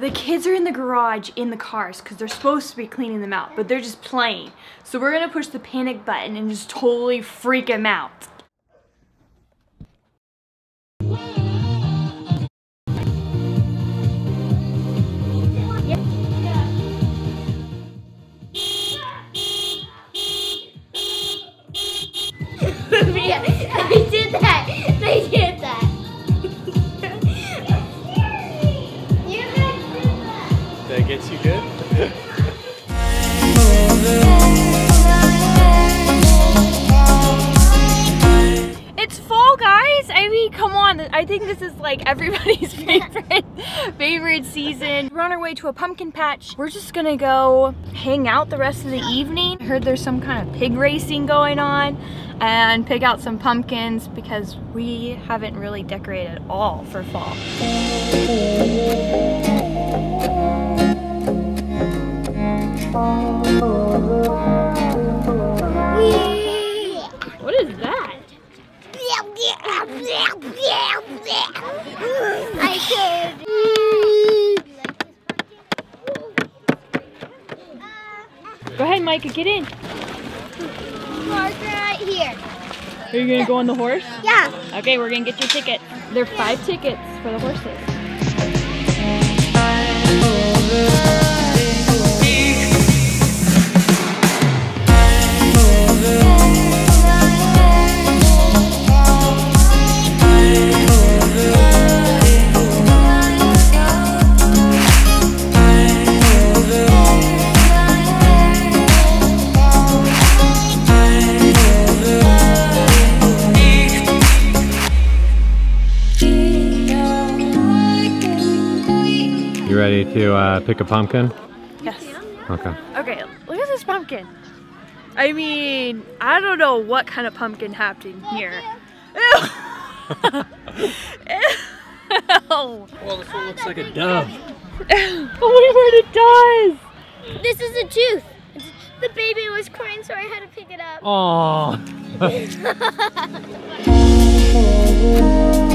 The kids are in the garage in the cars because they're supposed to be cleaning them out, but they're just playing. So we're gonna push the panic button and just totally freak them out. I mean, come on. I think this is like everybody's favorite favorite season. We're on our way to a pumpkin patch. We're just gonna go hang out the rest of the evening. I heard there's some kind of pig racing going on and pick out some pumpkins because we haven't really decorated at all for fall. Micah, get in. Marker right here. Are you gonna go on the horse? Yeah. Okay, we're gonna get your ticket. There are five tickets for the horses. To uh, pick a pumpkin? Yes. Okay. Okay, look at this pumpkin. I mean, I don't know what kind of pumpkin happened here. Ew. Ew. Well, this one looks like a dove. Oh my word, it does! This is a tooth. The baby was crying, so I had to pick it up. Oh.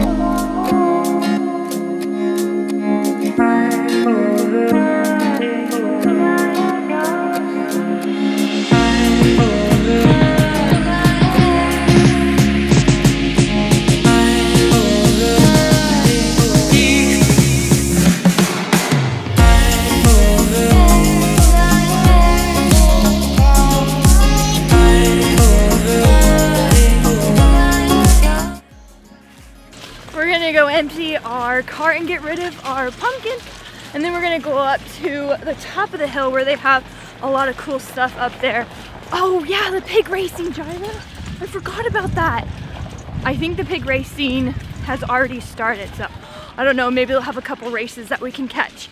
our cart and get rid of our pumpkin. And then we're gonna go up to the top of the hill where they have a lot of cool stuff up there. Oh yeah, the pig racing, Jirah. I forgot about that. I think the pig racing has already started, so I don't know, maybe they'll have a couple races that we can catch.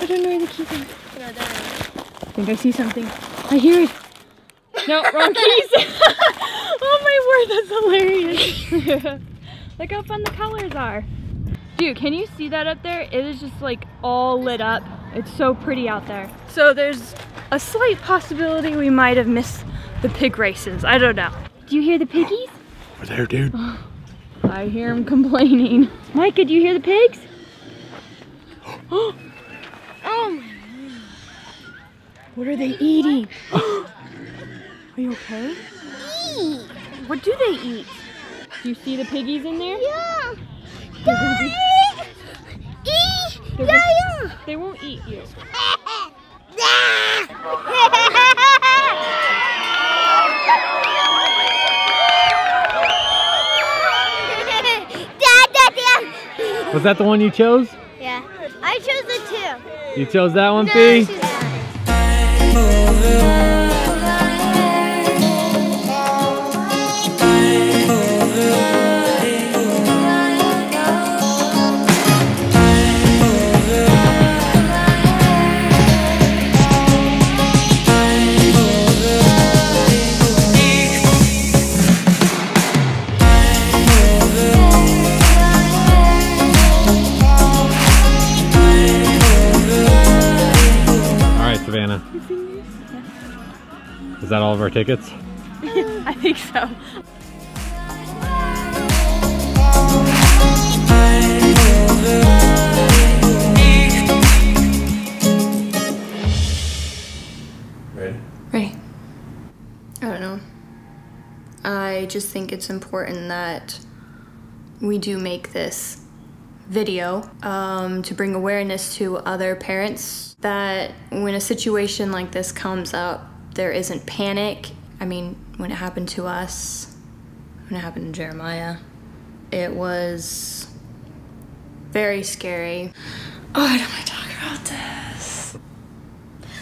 I don't know where the keys are. I think I see something. I hear it. No, wrong keys. oh my word, that's hilarious. Look how fun the colors are. Dude, can you see that up there? It is just like all lit up. It's so pretty out there. So there's a slight possibility we might have missed the pig races. I don't know. Do you hear the piggies? Over there, dude. I hear them complaining. Micah, do you hear the pigs? Oh my. What are they eating? are you okay? Eat. What do they eat? Do you see the piggies in there? Yeah. Yeah, yeah. They won't eat you. Was that the one you chose? Yeah, I chose it too. You chose that one, No, Fee? Is that all of our tickets? I think so. Ready? Ready. I don't know. I just think it's important that we do make this video um, to bring awareness to other parents that when a situation like this comes up, there isn't panic. I mean, when it happened to us, when it happened to Jeremiah, it was very scary. Oh, I don't want to talk about this.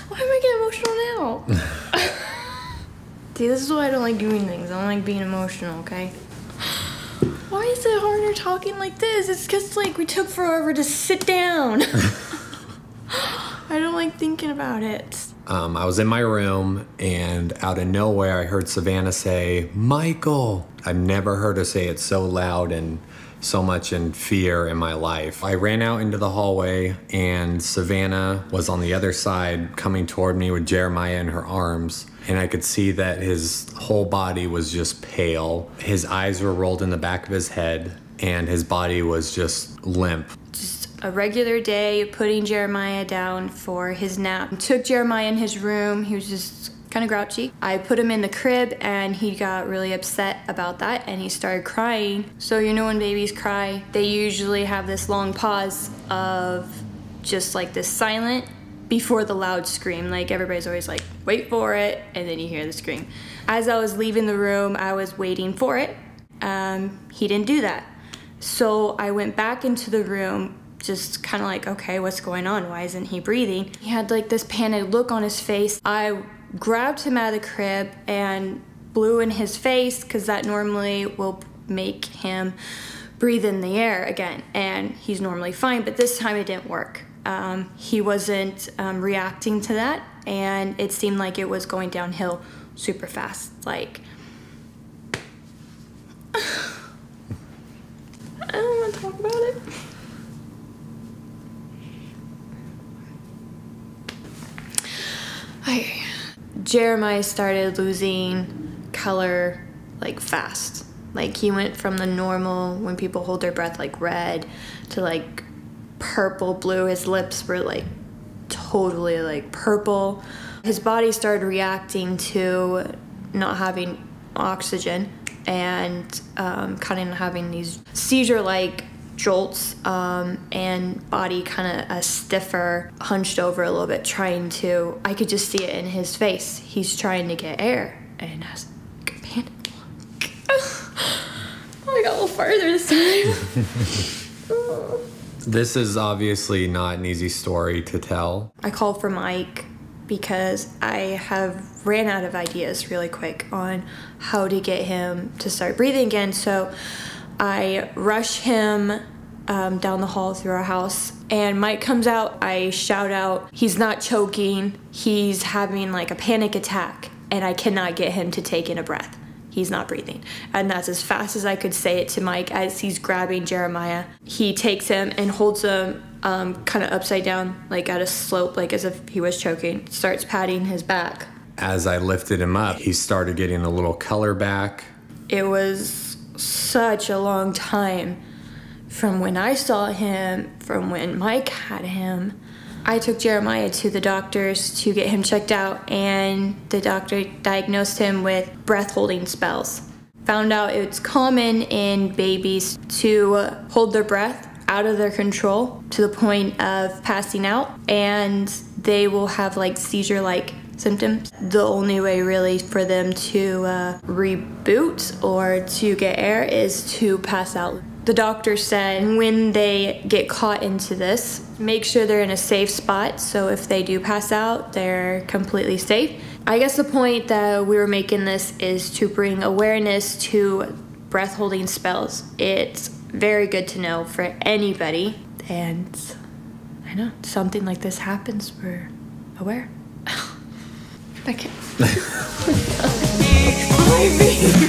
Why am I getting emotional now? See, this is why I don't like doing things. I don't like being emotional, okay? Is it harder talking like this? It's because, like, we took forever to sit down. I don't like thinking about it. Um, I was in my room, and out of nowhere, I heard Savannah say, Michael. I've never heard her say it so loud and so much in fear in my life. I ran out into the hallway, and Savannah was on the other side coming toward me with Jeremiah in her arms. And I could see that his whole body was just pale. His eyes were rolled in the back of his head, and his body was just limp. Just a regular day putting Jeremiah down for his nap. Took Jeremiah in his room. He was just kind of grouchy. I put him in the crib and he got really upset about that and he started crying. So you know when babies cry, they usually have this long pause of just like this silent before the loud scream. Like everybody's always like, wait for it, and then you hear the scream. As I was leaving the room, I was waiting for it. Um, he didn't do that. So I went back into the room, just kind of like, okay, what's going on? Why isn't he breathing? He had like this panicked look on his face. I grabbed him out of the crib and blew in his face because that normally will make him breathe in the air again. And he's normally fine, but this time it didn't work. Um, he wasn't um, reacting to that, and it seemed like it was going downhill super fast. Like, I don't want to talk about it. Okay. Jeremiah started losing color like fast. Like he went from the normal when people hold their breath like red to like purple blue. His lips were like totally like purple. His body started reacting to not having oxygen and um, kind of having these seizure like jolts um, and body kind of a stiffer, hunched over a little bit, trying to. I could just see it in his face. He's trying to get air, and I was like, man, oh, I got a little farther this time. This is obviously not an easy story to tell. I called for Mike because I have ran out of ideas really quick on how to get him to start breathing again. So I rush him um, down the hall through our house, and Mike comes out. I shout out, He's not choking, he's having like a panic attack, and I cannot get him to take in a breath. He's not breathing. And that's as fast as I could say it to Mike as he's grabbing Jeremiah. He takes him and holds him um, kind of upside down, like at a slope, like as if he was choking, starts patting his back. As I lifted him up, he started getting a little color back. It was such a long time from when I saw him, from when Mike had him. I took Jeremiah to the doctors to get him checked out, and the doctor diagnosed him with breath holding spells. Found out it's common in babies to hold their breath out of their control to the point of passing out, and they will have like seizure like symptoms. The only way, really, for them to uh, reboot or to get air is to pass out. The doctor said when they get caught into this, make sure they're in a safe spot so if they do pass out, they're completely safe. I guess the point that we were making this is to bring awareness to breath holding spells. It's very good to know for anybody, and I know something like this happens, we're aware. Okay. Bye, baby.